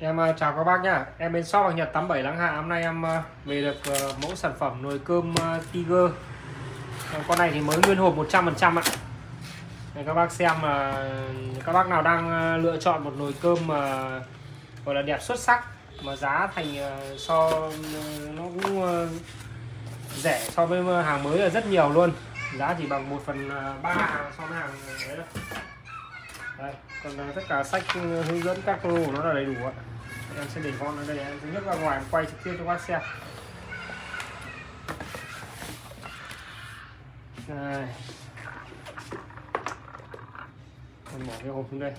Em ờ, chào các bác nhá. Em bên shop Nhật 87 Lăng Hạ. Hôm nay em ờ, về được ờ, mẫu sản phẩm nồi cơm Tiger. Con này thì mới nguyên hộp 100% ạ. Để các bác xem mà các bác nào đang lựa chọn một nồi cơm mà gọi là đẹp xuất sắc mà giá thành so nó cũng rẻ so với hàng mới là rất nhiều luôn. Giá chỉ bằng 1 phần 3 hàng so với hàng đấy thôi. Đây, còn à, tất cả sách ừ, hướng dẫn các pro nó là đầy đủ ạ. Em sẽ để con ở đây em sẽ nhấc ra ngoài quay trực tiếp cho bác xem. Đây con bỏ cái hộp xuống đây.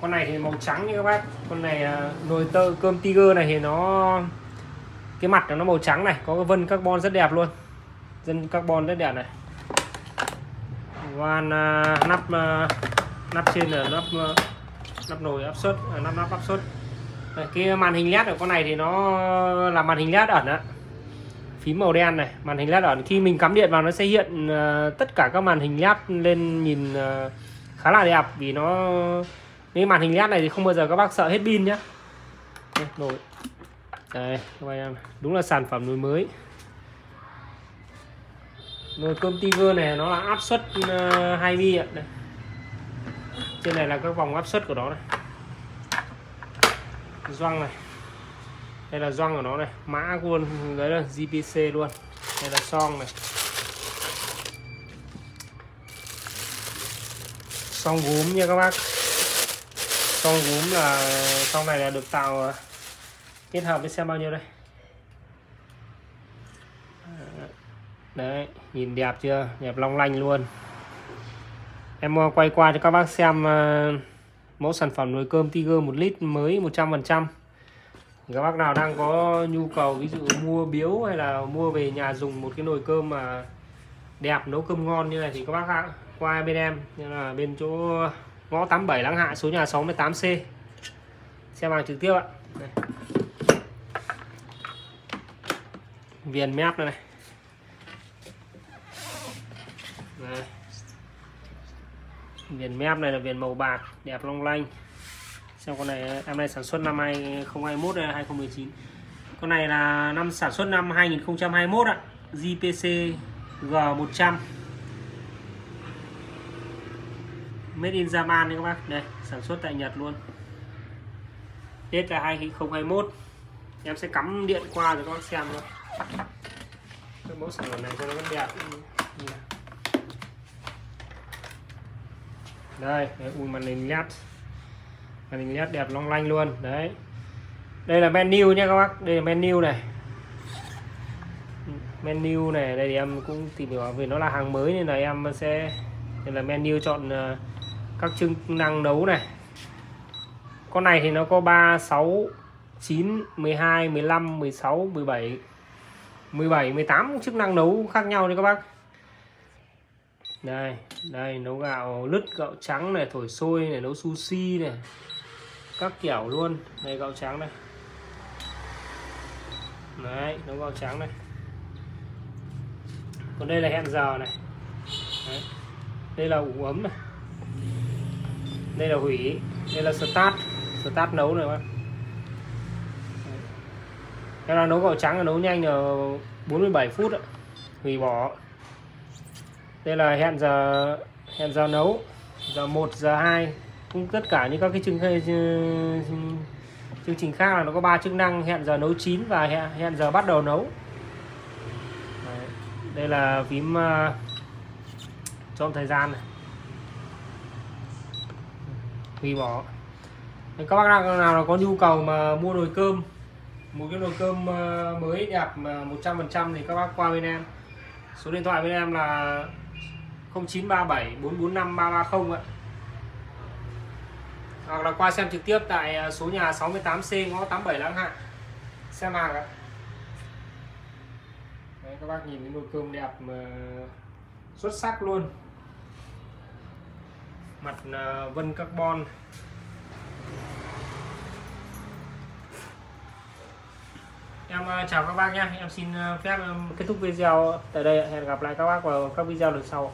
Con này thì màu trắng như các bác. Con này à, nồi tơ cơm tiger này thì nó cái mặt nó màu trắng này có cái vân carbon rất đẹp luôn. Dân carbon rất đẹp này van uh, à, nắp uh, nắp trên là nắp uh, nắp nồi áp suất uh, nắp nắp áp suất cái màn hình led ở con này thì nó là màn hình led ẩn á. Phím màu đen này màn hình led ẩn. Khi mình cắm điện vào nó sẽ hiện uh, tất cả các màn hình led lên nhìn uh, khá là đẹp vì nó cái màn hình led này thì không bao giờ các bác sợ hết pin nhá. Nồi. Đây các bạn em đúng là sản phẩm nồi mới nồi cơm tiger này, nó là áp suất ờ, 2 mi ạ. Đây. trên này là các vòng áp suất của nó này. Gioăng này. Đây là gioăng của nó này. Mã luôn đấy là GPC luôn. Đây là son này. Son gốm nha các bác. Son gốm là son này là được tạo ờ, kết hợp với xem bao nhiêu đây? Ờ, đấy nhìn đẹp chưa? Đẹp long lanh luôn. Em ờ, quay qua cho các bác xem ờ, mẫu sản phẩm nồi cơm Tiger 1 lít mới 100% các bác nào đang có nhu cầu ví dụ mua biếu hay là mua về nhà dùng một cái nồi cơm mà đẹp nấu cơm ngon như này thì các bác qua bên em. Như là bên chỗ ngõ 87 Lăng Hạ số nhà 68C xem hàng trực tiếp ạ. Đây. viền mép này, này. Đây. viền mép này là viền màu bạc, đẹp long lanh. Xem con này em này sản xuất năm 2021 hay 2019 con này là năm sản xuất năm 2021 ạ. GPC G100 Made in Japan đấy các bác. Đây, sản xuất tại Nhật luôn. Tết là 2021 em sẽ cắm điện qua cho các bác xem thôi. Cái mẫu sản phẩm này cho nó đẹp. Đây ui màn hình led. Màn hình led đẹp long lanh luôn, đấy. Đây là menu nha các bác, đây là menu này. Menu này, đây thì em cũng tìm hiểu, vì nó là hàng mới nên là em sẽ đây là menu chọn ờ, các chức năng nấu này. Con này thì nó có 3 6 9 12 15 16 17 17 18 chức năng nấu khác nhau đấy các bác đây đây nấu gạo lứt gạo trắng này thổi sôi này nấu sushi này. Các kiểu luôn. Đây gạo trắng đây, đấy nấu gạo trắng này còn đây là hẹn giờ này. Đấy. đây là ủ ấm này. Đây là hủy. Đây là start start nấu này các bạn. Cái là nấu gạo trắng là nấu nhanh là 47 phút ạ. hủy bỏ đây là hẹn giờ hẹn giờ nấu. Giờ 1 giờ 2 cũng tất cả những các cái chương chương trình khác là nó có ba chức năng hẹn giờ nấu chín và hẹn, hẹn giờ bắt đầu nấu. Đấy. đây là phím ờ, uh, chọn thời gian này. Hủy bỏ. Các bác nào, nào có nhu cầu mà mua nồi cơm một cái nồi cơm ờ, mới đẹp mà 100% thì các bác qua bên em. Số điện thoại bên em là 0937 445 330 ạ. Hoặc là qua xem trực tiếp tại à, số nhà 68C ngõ 87 Lăng Hạ. Xem hàng ạ. Đấy, các bác nhìn cái nồi cơm đẹp mà xuất sắc luôn. Mặt à, vân carbon. Em à, chào các bác nhé em xin phép kết thúc video tại đây hẹn gặp lại các bác vào các video lần sau.